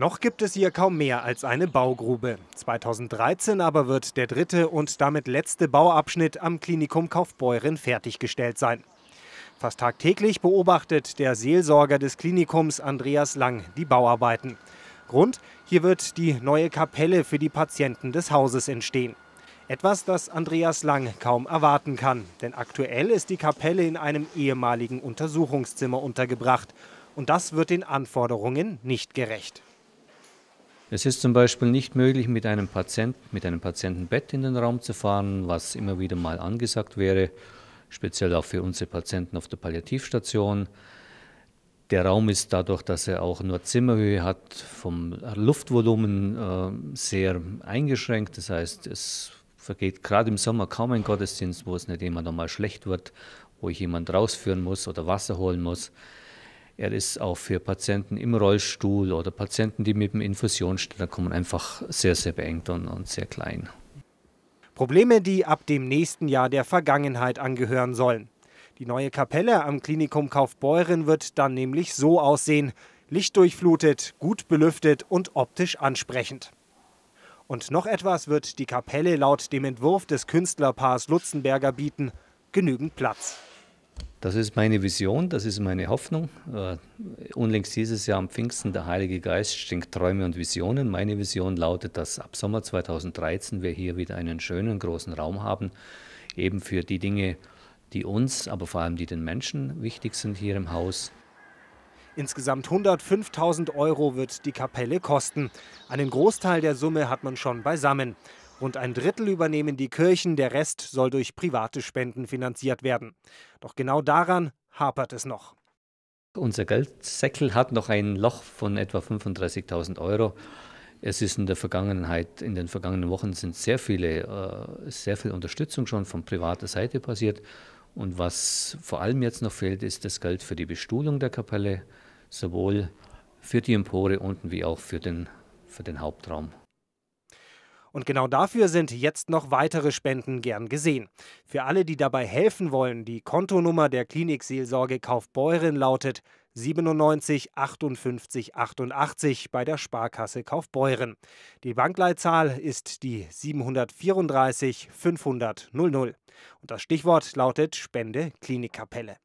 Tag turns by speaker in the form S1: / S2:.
S1: Noch gibt es hier kaum mehr als eine Baugrube. 2013 aber wird der dritte und damit letzte Bauabschnitt am Klinikum Kaufbeuren fertiggestellt sein. Fast tagtäglich beobachtet der Seelsorger des Klinikums Andreas Lang die Bauarbeiten. Grund, hier wird die neue Kapelle für die Patienten des Hauses entstehen. Etwas, das Andreas Lang kaum erwarten kann, denn aktuell ist die Kapelle in einem ehemaligen Untersuchungszimmer untergebracht. Und das wird den Anforderungen nicht gerecht.
S2: Es ist zum Beispiel nicht möglich, mit einem, Patient, mit einem Patientenbett in den Raum zu fahren, was immer wieder mal angesagt wäre, speziell auch für unsere Patienten auf der Palliativstation. Der Raum ist dadurch, dass er auch nur Zimmerhöhe hat, vom Luftvolumen äh, sehr eingeschränkt. Das heißt, es vergeht gerade im Sommer kaum ein Gottesdienst, wo es nicht immer mal schlecht wird, wo ich jemand rausführen muss oder Wasser holen muss. Er ist auch für Patienten im Rollstuhl oder Patienten, die mit dem Infusionsständer kommen, einfach sehr, sehr beengt und, und sehr klein.
S1: Probleme, die ab dem nächsten Jahr der Vergangenheit angehören sollen. Die neue Kapelle am Klinikum Kaufbeuren wird dann nämlich so aussehen: lichtdurchflutet, gut belüftet und optisch ansprechend. Und noch etwas wird die Kapelle laut dem Entwurf des Künstlerpaars Lutzenberger bieten: genügend Platz.
S2: Das ist meine Vision, das ist meine Hoffnung. Uh, unlängst dieses Jahr am Pfingsten, der Heilige Geist schenkt Träume und Visionen. Meine Vision lautet, dass ab Sommer 2013 wir hier wieder einen schönen großen Raum haben, eben für die Dinge, die uns, aber vor allem die den Menschen wichtig sind hier im Haus.
S1: Insgesamt 105.000 Euro wird die Kapelle kosten. Einen Großteil der Summe hat man schon beisammen. Rund ein Drittel übernehmen die Kirchen, der Rest soll durch private Spenden finanziert werden. Doch genau daran hapert es noch.
S2: Unser Geldsäckel hat noch ein Loch von etwa 35.000 Euro. Es ist in der Vergangenheit, in den vergangenen Wochen sind sehr viele, äh, sehr viel Unterstützung schon von privater Seite passiert. Und was vor allem jetzt noch fehlt, ist das Geld für die Bestuhlung der Kapelle, sowohl für die Empore unten wie auch für den, für den Hauptraum.
S1: Und genau dafür sind jetzt noch weitere Spenden gern gesehen. Für alle, die dabei helfen wollen, die Kontonummer der Klinikseelsorge Kaufbeuren lautet 97 58 88 bei der Sparkasse Kaufbeuren. Die Bankleitzahl ist die 734 500 00. Und das Stichwort lautet Spende Klinikkapelle.